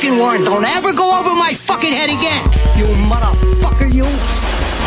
Fucking warned. Don't ever go over my fucking head again. You motherfucker, you.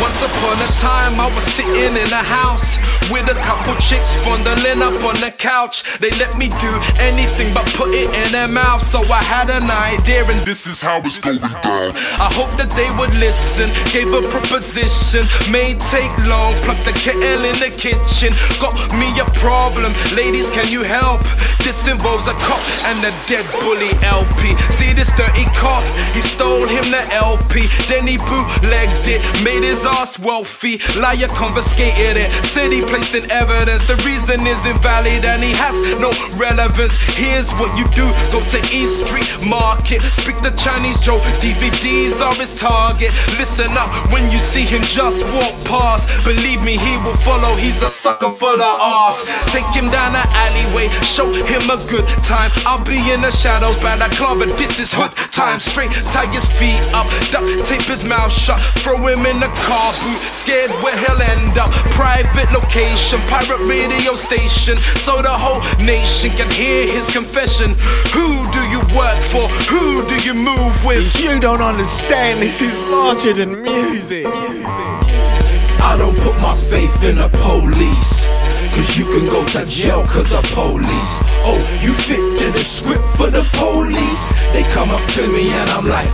Once upon a time, I was sitting in a house with a couple chicks fondling up on the couch. They let me do anything but put it in their mouth. So I had an idea, and this is how it's going down. I hope that they would listen. Gave a proposition, may take long. Plug the kettle in the kitchen. Got me a problem, ladies, can you help? This involves a cop and a dead bully LP. See this dirty cop, he stole him the LP. Then he bootlegged it, made his ass wealthy. Liar confiscated it, said he placed in evidence. The reason is invalid and he has no relevance. Here's what you do go to East Street Market, speak the Chinese Joe. DVDs are his target. Listen up when you see him just walk past. Believe me, he will follow. He's a sucker full of ass. Take him down the alleyway, show him a good time. I'll be in the shadows, balaclava. This is hood time. Straight tie his feet up, duct his mouth shut, throw him in the car boot. Scared where he'll end up. Private location, pirate radio station, so the whole nation can hear his confession. Who do you work for? Who do you move with? You don't understand, this is larger than music. music. I don't put my faith in the police. Cause you can go to jail cause of police. Oh, you fit to the script for the police. They come up to me and I'm like,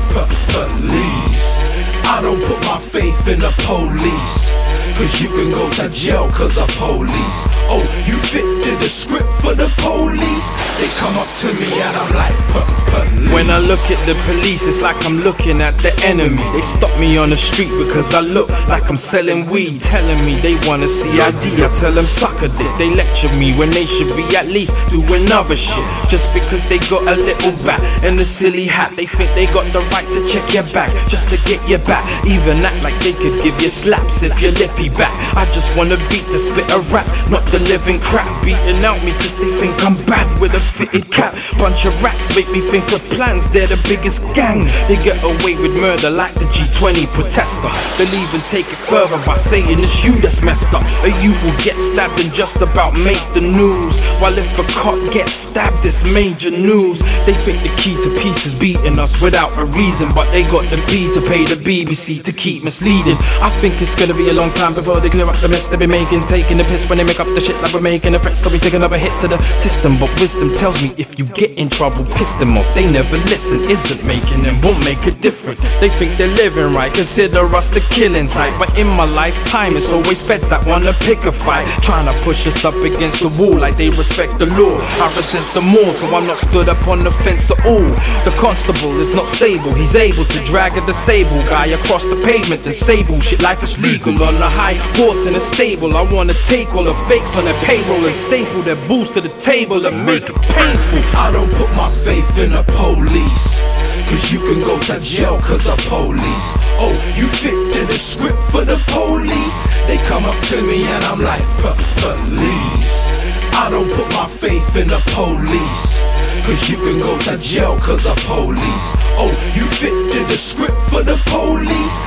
police. I don't put my faith in the police. Cause you can go to jail cause of police. Oh, you fit to the script for the police. They come up to me and I'm like, police. When I look at the police, it's like I'm looking at the enemy. They stop me on the street because I look like I'm selling weed. Telling me they wanna see ID, I tell them suck a dick. They lecture me when they should be at least doing other shit. Just because they got a little bat and a silly hat, they think they got the right to check your back just to get your back. Even act like they could give you slaps if your lippy back. I just wanna beat to spit a rap, not the living crap. Beating out me cause they think I'm bad with a fitted cap. Bunch of rats make me think of plans, they're the biggest gang. They get away with murder like the G20 protester. They'll even take it further by saying it's you that's messed up. Or you will get stabbed and just about make the news. While if a cop gets stabbed, it's major news. They think the key to peace is beating us without a reason, but they got the B to pay the BBC to keep misleading. I think it's gonna be a long time before they clear up the mess they be making. Taking the piss when they make up the shit like we're making a threat, so we take another hit to the system. But wisdom tells me if you get in trouble, piss them off. They never listen, isn't making them, won't make a difference. They think they're living right, consider us the killing type. But in my lifetime, it's always feds that wanna pick a fight. Trying to push us up against the wall like they respect the law. I resent them more, so I'm not stood up on the fence at all. The constable is not stable, he's able to drag a disabled guy across the pavement and say bullshit. Life is legal on a high horse in a stable. I wanna take all the fakes on their payroll and staple their boost to the table and make it painful. I don't put my faith in the police. Cause you can go to jail cause of police. Oh, you fit to the script for the police. They come up to me and I'm like, police. I don't put my faith in the police. Cause you can go to jail cause of police. Oh, you fit to the script for the police.